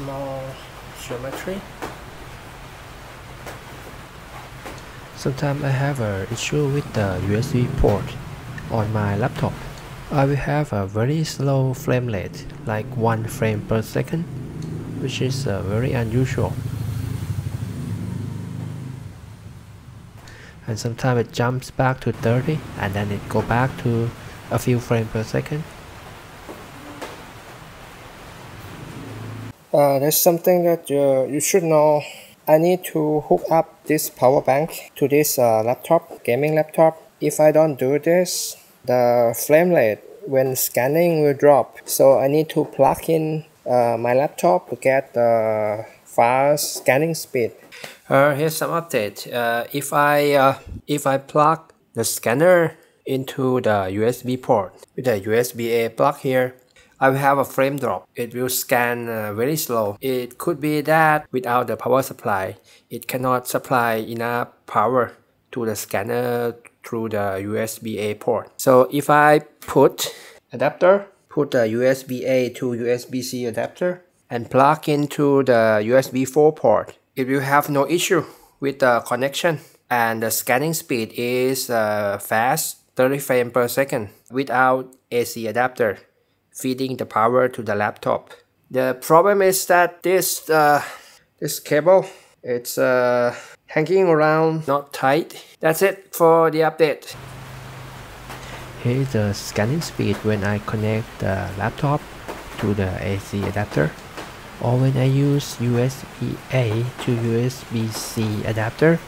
small geometry. Sometimes I have an issue with the USB port on my laptop. I will have a very slow frame rate, like 1 frame per second, which is uh, very unusual. And sometimes it jumps back to 30 and then it go back to a few frames per second. Uh, there's something that uh, you should know I need to hook up this power bank to this uh, laptop, gaming laptop. If I don't do this, the frame rate when scanning will drop. So I need to plug in uh, my laptop to get the fast scanning speed. Uh, here's some update. Uh, if I uh, if I plug the scanner into the USB port with the USB A plug here, I will have a frame drop. It will scan uh, very slow. It could be that without the power supply, it cannot supply enough power to the scanner through the USB-A port. So if I put adapter, put the USB-A to USB-C adapter and plug into the USB 4 port, it will have no issue with the connection and the scanning speed is uh, fast 30 frames per second without AC adapter feeding the power to the laptop. The problem is that this uh, this cable it's uh, hanging around not tight. That's it for the update. Here is the scanning speed when I connect the laptop to the AC adapter or when I use USB-A to USB-C adapter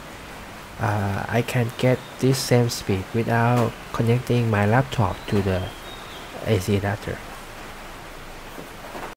uh, I can get this same speed without connecting my laptop to the AC adapter.